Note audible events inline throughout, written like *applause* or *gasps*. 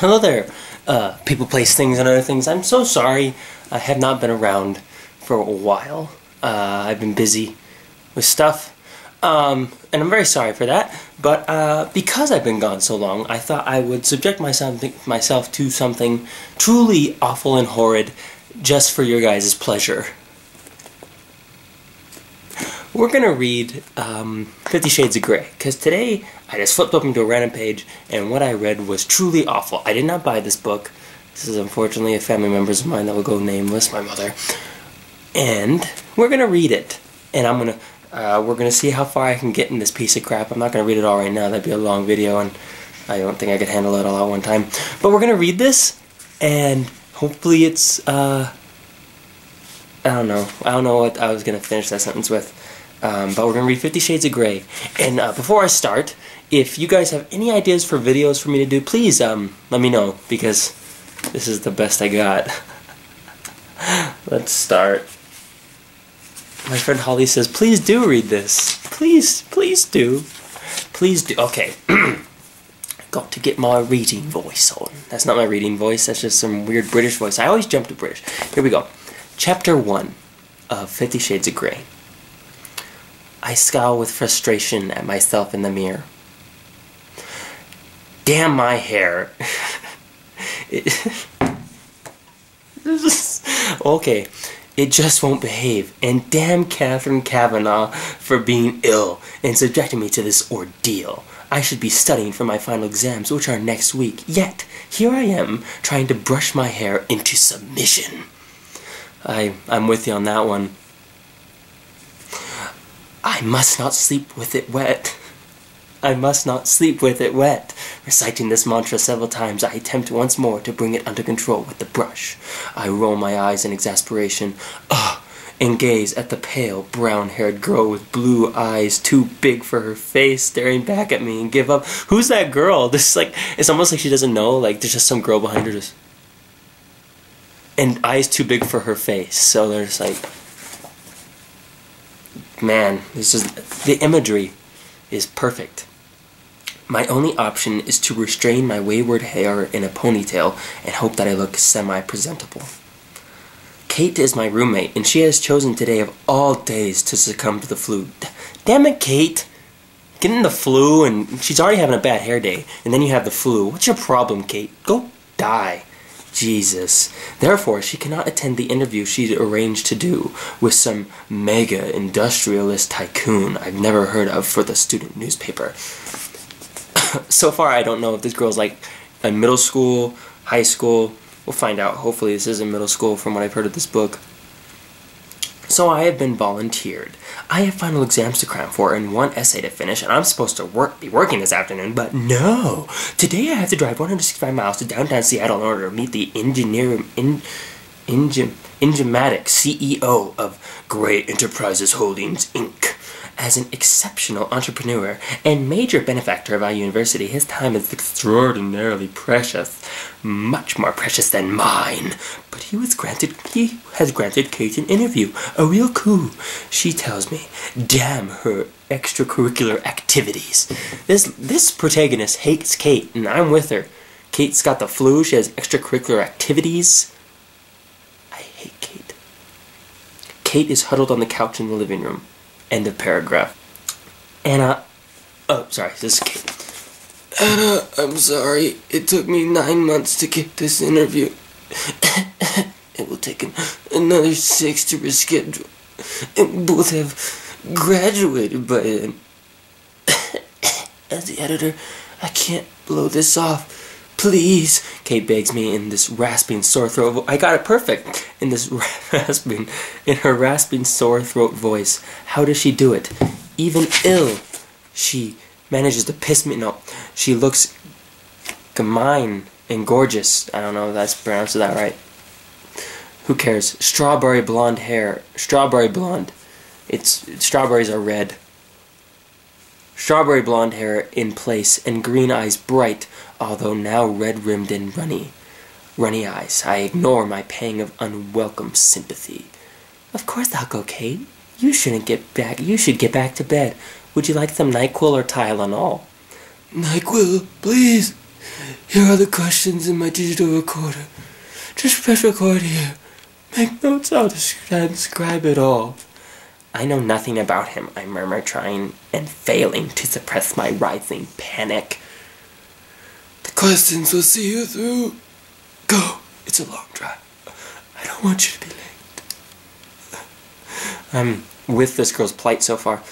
Hello there, uh, people, place, things, and other things. I'm so sorry I have not been around for a while. Uh, I've been busy with stuff, um, and I'm very sorry for that. But uh, because I've been gone so long, I thought I would subject myself, myself to something truly awful and horrid just for your guys' pleasure. We're gonna read um, Fifty Shades of Grey because today I just flipped open to a random page and what I read was truly awful. I did not buy this book. This is unfortunately a family members of mine that will go nameless, my mother. And we're gonna read it, and I'm gonna uh, we're gonna see how far I can get in this piece of crap. I'm not gonna read it all right now. That'd be a long video, and I don't think I could handle it all at one time. But we're gonna read this, and hopefully it's uh, I don't know. I don't know what I was gonna finish that sentence with. Um, but we're to read Fifty Shades of Grey. And uh, before I start, if you guys have any ideas for videos for me to do, please um, let me know, because this is the best I got. *laughs* Let's start. My friend Holly says, please do read this. Please, please do. Please do. Okay. *clears throat* Got to get my reading voice on. That's not my reading voice, that's just some weird British voice. I always jump to British. Here we go. Chapter 1 of Fifty Shades of Grey. I scowl with frustration at myself in the mirror. Damn my hair. it, okay, it just won't behave. And damn Katherine Kavanagh for being ill and subjecting me to this ordeal. I should be studying for my final exams, which are next week. Yet, here I am, trying to brush my hair into submission. I, I'm with you on that one. I must not sleep with it wet. I must not sleep with it wet. Reciting this mantra several times, I attempt once more to bring it under control with the brush. I roll my eyes in exasperation, ugh, and gaze at the pale, brown-haired girl with blue eyes too big for her face staring back at me and give up. Who's that girl? This is like, it's almost like she doesn't know, like there's just some girl behind her just... And eyes too big for her face, so there's like man, this is the imagery is perfect. My only option is to restrain my wayward hair in a ponytail and hope that I look semi-presentable. Kate is my roommate, and she has chosen today of all days to succumb to the flu. D damn it, Kate! Getting the flu, and she's already having a bad hair day, and then you have the flu. What's your problem, Kate? Go die. Jesus. Therefore, she cannot attend the interview she's arranged to do with some mega industrialist tycoon I've never heard of for the student newspaper. *laughs* so far, I don't know if this girl's like in middle school, high school. We'll find out. Hopefully, this is in middle school from what I've heard of this book. So I have been volunteered. I have final exams to cram for and one essay to finish, and I'm supposed to work be working this afternoon, but no! Today I have to drive 165 miles to downtown Seattle in order to meet the engineer in, enigmatic CEO of Grey Enterprises Holdings, Inc. As an exceptional entrepreneur and major benefactor of our university, his time is extraordinarily precious, much more precious than mine. But he was granted he has granted Kate an interview, a real coup. She tells me, damn her extracurricular activities. This this protagonist hates Kate, and I'm with her. Kate's got the flu, she has extracurricular activities. I hate Kate. Kate is huddled on the couch in the living room. End of paragraph. Anna, oh, sorry, this is Kate. Anna, I'm sorry. It took me nine months to get this interview. it will take an, another six to reschedule. And both have graduated by then. As the editor, I can't blow this off. Please, Kate begs me in this rasping sore throat. I got it perfect in this *laughs* rasping, in her rasping sore throat voice. How does she do it? Even ill, she manages to piss me. No, she looks gemein and gorgeous. I don't know if that's pronounced that right. Who cares? Strawberry blonde hair. Strawberry blonde. It's strawberries are red. Strawberry blonde hair in place and green eyes bright, although now red-rimmed and runny. Runny eyes. I ignore my pang of unwelcome sympathy. Of course I'll go, Kate. You shouldn't get back. You should get back to bed. Would you like some NyQuil or Tylenol? NyQuil, please. Here are the questions in my digital recorder. Just press record here. Make notes, I'll transcribe it all. I know nothing about him, I murmur, trying and failing to suppress my rising panic. The questions will see you through. Go. It's a long drive. I don't want you to be late. I'm with this girl's plight so far.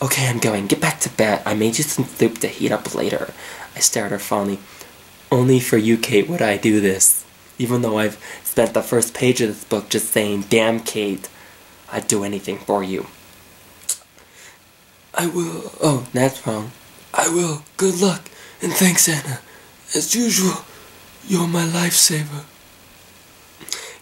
Okay, I'm going. Get back to bed. I made you some soup to heat up later. I stare at her fondly. Only for you, Kate, would I do this. Even though I've spent the first page of this book just saying, Damn, Kate, I'd do anything for you. I will. Oh, that's wrong. I will. Good luck. And thanks, Anna. As usual, you're my lifesaver.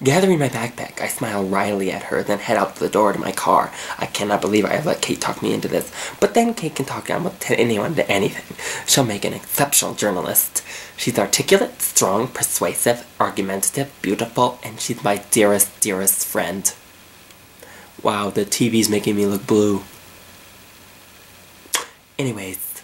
Gathering my backpack, I smile wryly at her, then head out the door to my car. I cannot believe I have let Kate talk me into this. But then Kate can talk to anyone to anything. She'll make an exceptional journalist. She's articulate, strong, persuasive, argumentative, beautiful, and she's my dearest, dearest friend. Wow, the TV's making me look blue. Anyways,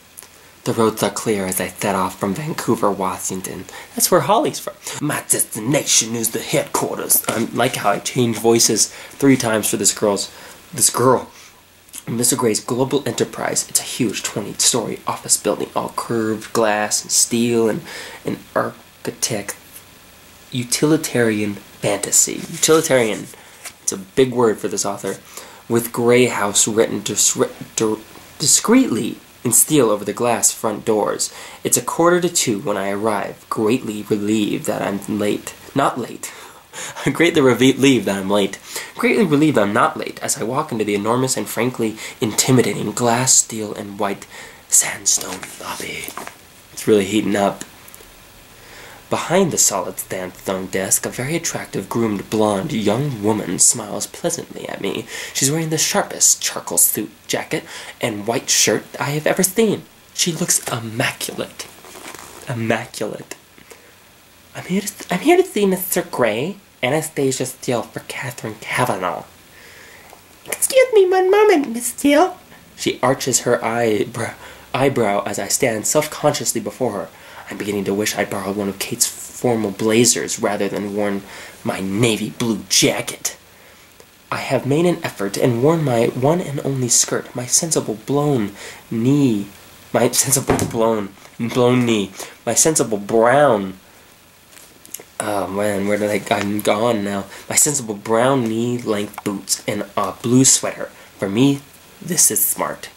the roads are clear as I set off from Vancouver, Washington. That's where Holly's from. My destination is the headquarters. I like how I change voices three times for this girl's, this girl. Mr. Grey's Global Enterprise. It's a huge 20-story office building, all curved glass and steel and an architect utilitarian fantasy. Utilitarian. It's a big word for this author. With Grey House written discreetly in steel over the glass front doors. It's a quarter to two when I arrive, greatly relieved that I'm late. Not late. *laughs* greatly relieved that I'm late. Greatly relieved I'm not late as I walk into the enormous and frankly intimidating glass, steel, and white sandstone lobby. It's really heating up. Behind the solid sandstone desk, a very attractive, groomed, blonde young woman smiles pleasantly at me. She's wearing the sharpest charcoal suit jacket and white shirt I have ever seen. She looks immaculate. Immaculate. I'm here to, I'm here to see Mr. Grey, Anastasia Steele for Katherine Kavanagh. Excuse me one moment, Miss Steele. She arches her eyebrow, eyebrow as I stand self-consciously before her. I'm beginning to wish I'd borrowed one of Kate's formal blazers rather than worn my navy blue jacket. I have made an effort and worn my one and only skirt, my sensible blown knee, my sensible *laughs* blown, blown knee, my sensible brown, oh man, where did I, I'm gone now, my sensible brown knee-length boots and a blue sweater. For me, this is smart.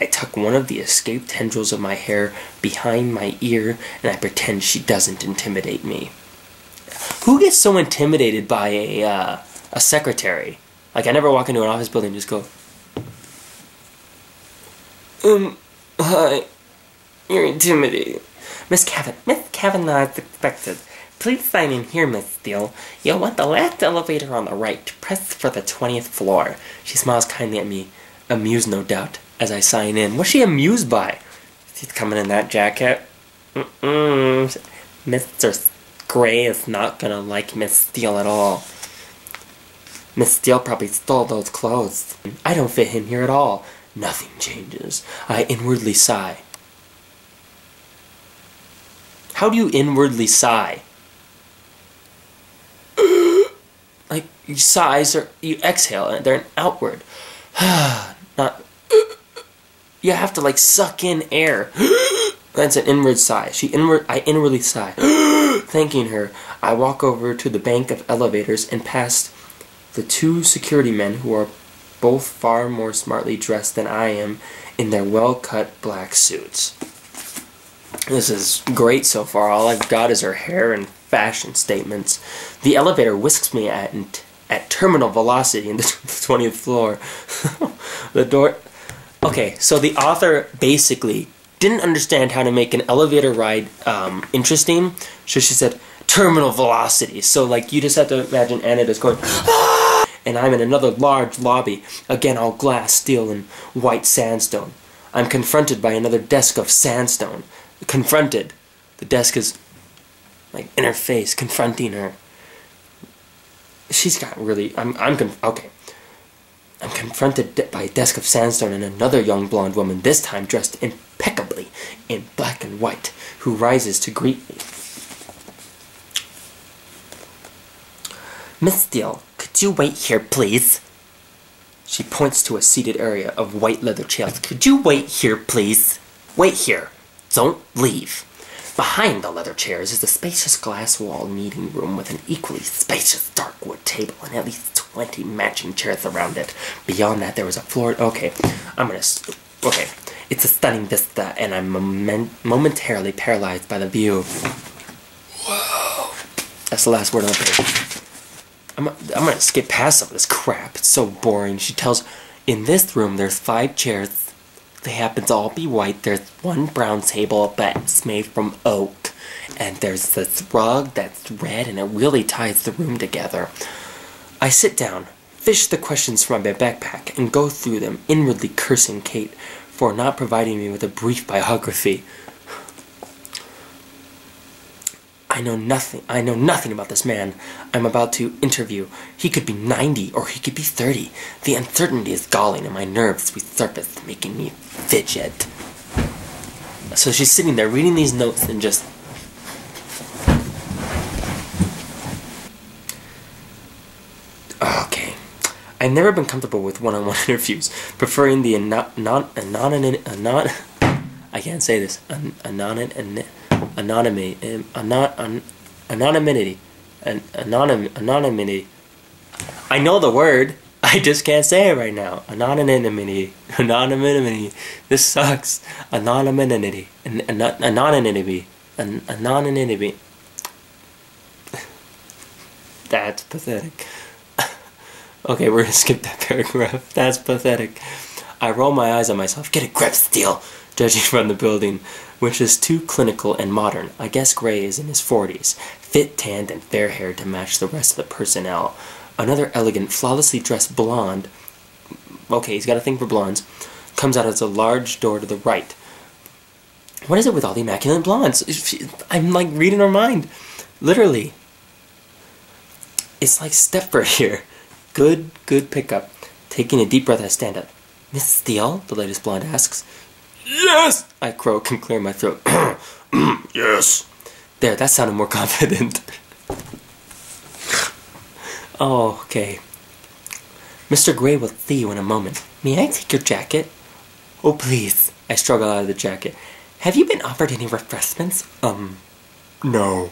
I tuck one of the escaped tendrils of my hair behind my ear and I pretend she doesn't intimidate me. Who gets so intimidated by a, uh, a secretary? Like, I never walk into an office building and just go, Um, hi. You're intimidating. Miss Kevin, Miss Kavanagh expected. Please sign in here, Miss Steele. You'll want the last elevator on the right. To press for the 20th floor. She smiles kindly at me, amused no doubt as I sign in. What's she amused by? She's coming in that jacket. Mm-mm. Mr. Grey is not gonna like Miss Steele at all. Miss Steele probably stole those clothes. I don't fit him here at all. Nothing changes. I inwardly sigh. How do you inwardly sigh? *gasps* like, you sighs or you exhale and they're an outward. *sighs* you have to like suck in air. *gasps* That's an inward sigh. She inward I inwardly sigh. *gasps* Thanking her, I walk over to the bank of elevators and past the two security men who are both far more smartly dressed than I am in their well-cut black suits. This is great so far. All I've got is her hair and fashion statements. The elevator whisks me at at terminal velocity in the *laughs* 20th floor. *laughs* the door Okay, so the author basically didn't understand how to make an elevator ride um, interesting, so she said terminal velocity. So like you just have to imagine Anna just going, ah! and I'm in another large lobby, again all glass, steel, and white sandstone. I'm confronted by another desk of sandstone. Confronted. The desk is like in her face, confronting her. She's got really. I'm. I'm. Okay. I'm confronted by a desk of sandstone and another young blonde woman, this time dressed impeccably in black and white, who rises to greet me. Miss Steele, could you wait here, please? She points to a seated area of white leather chairs. Could you wait here, please? Wait here. Don't leave. Behind the leather chairs is a spacious glass wall meeting room with an equally spacious dark wood table and at least 20 matching chairs around it. Beyond that, there was a floor. Okay, I'm gonna. Okay, it's a stunning vista, and I'm moment momentarily paralyzed by the view. Whoa. That's the last word on the page. I'm, I'm gonna skip past some of this crap. It's so boring. She tells, in this room, there's five chairs they happen to all be white. There's one brown table but it's made from oak. And there's this rug that's red and it really ties the room together. I sit down, fish the questions from my backpack, and go through them, inwardly cursing Kate for not providing me with a brief biography. I know nothing. I know nothing about this man I'm about to interview. He could be 90 or he could be 30. The uncertainty is galling and my nerves resurface, making me fidget. So she's sitting there reading these notes and just Okay. I've never been comfortable with one-on-one *laughs* interviews, preferring the anon anon anon I can't say this. An anon anonymity, anon, anonymity, an, anonym, anonymity. I know the word. *laughs* I just can't say it right now. Anonymity, *laughs* anonymity. This sucks. Anonymity, an, anonymity, an, anonymity. That's pathetic. Okay, we're gonna *laughs* skip that paragraph. That's pathetic. I roll my eyes at myself. Get a grip, Steele judging from the building, which is too clinical and modern. I guess Grey is in his 40s, fit, tanned, and fair haired to match the rest of the personnel. Another elegant, flawlessly dressed blonde, okay, he's got a thing for blondes, comes out as a large door to the right. What is it with all the immaculate blondes? I'm like reading her mind. Literally. It's like Stepford *laughs* here. Good, good pickup. Taking a deep breath, I stand up. Miss Steele? The latest blonde asks. Yes! I croak and clear my throat. *clears throat* yes! There, that sounded more *laughs* confident. oh, okay. Mr. Grey will see you in a moment. May I take your jacket? Oh, please. I struggle out of the jacket. Have you been offered any refreshments? Um, no.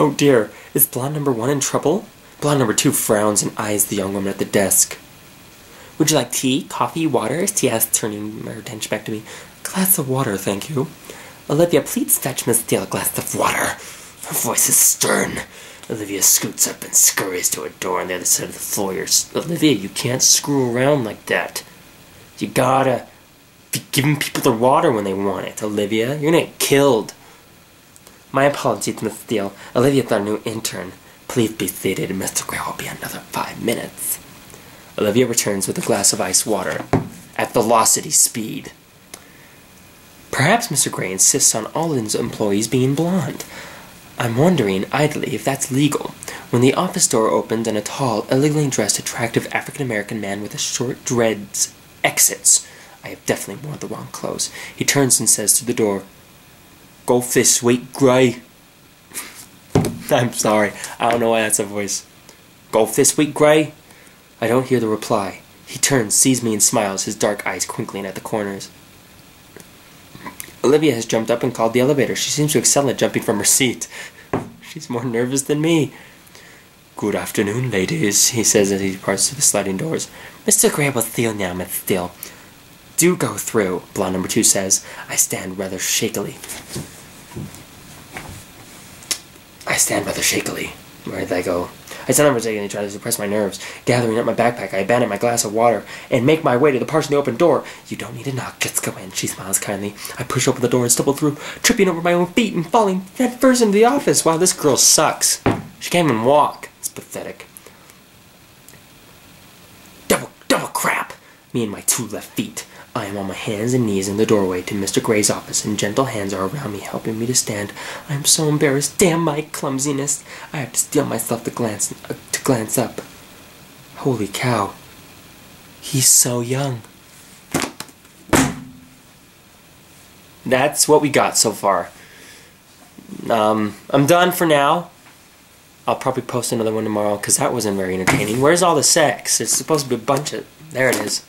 Oh dear, is blonde number one in trouble? Blonde number two frowns and eyes the young woman at the desk. Would you like tea, coffee, water? She asks, turning her attention back to me. A Glass of water, thank you. Olivia, please fetch Miss Steele a glass of water. Her voice is stern. Olivia scoots up and scurries to a door on the other side of the floor. Olivia, you can't screw around like that. You gotta be giving people the water when they want it, Olivia. You're gonna get killed. My apologies, Miss Steele. Olivia's our new intern. Please be seated, Mr. Grey will be another five minutes. Olivia returns with a glass of ice water at velocity speed. Perhaps Mr. Grey insists on all his employees being blonde. I'm wondering idly if that's legal when the office door opens and a tall, elegantly dressed, attractive African American man with a short dreads exits. I have definitely worn the wrong clothes. He turns and says to the door, Go this way, Grey. *laughs* I'm sorry. I don't know why that's a voice. Golf this week, Grey. I don't hear the reply. He turns, sees me, and smiles, his dark eyes twinkling at the corners. Olivia has jumped up and called the elevator. She seems to excel at jumping from her seat. *laughs* She's more nervous than me. Good afternoon, ladies, he says as he departs to the sliding doors. Mr. Grey will steal now, Miss Steele. Do go through, blonde number two says. I stand rather shakily. I stand rather shakily. Where did I go? I stand up and try to suppress my nerves. Gathering up my backpack, I abandon my glass of water and make my way to the partially open door. You don't need to knock, let's go in, she smiles kindly. I push open the door and stumble through, tripping over my own feet and falling headfirst into the office. Wow, this girl sucks. She can't even walk. It's pathetic. Double, double crap! Me and my two left feet. I am on my hands and knees in the doorway to Mr. Grey's office, and gentle hands are around me, helping me to stand. I am so embarrassed. Damn my clumsiness! I have to steel myself to glance uh, to glance up. Holy cow! He's so young. That's what we got so far. Um, I'm done for now. I'll probably post another one tomorrow because that wasn't very entertaining. Where's all the sex? It's supposed to be a bunch of. There it is.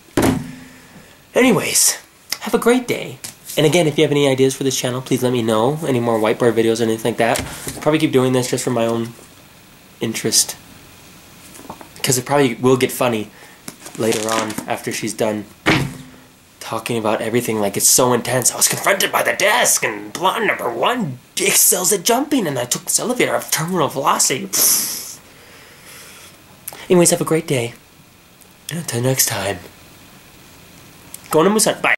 Anyways, have a great day. And again, if you have any ideas for this channel, please let me know. Any more whiteboard videos or anything like that. I'll probably keep doing this just for my own interest. Because it probably will get funny later on after she's done talking about everything like it's so intense. I was confronted by the desk and blonde number one excels at jumping and I took this elevator of terminal velocity. Anyways, have a great day. And until next time. Going to Musan. Bye.